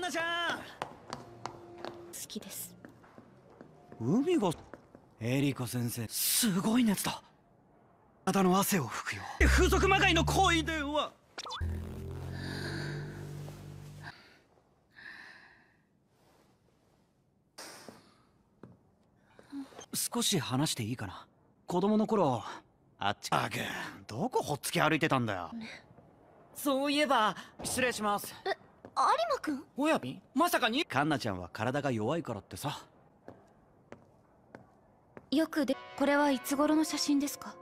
ンナちゃん。好きです。海がエリコ先生。すごい熱だ。体の汗を拭くよ。風俗まがいの行為では。少し話していいかな。子供の頃あっち。あげどこほっつき歩いてたんだよ。そういえば失礼します。有馬くん？親瓶？まさかに？カンナちゃんは体が弱いからってさ。よくでこれはいつ頃の写真ですか？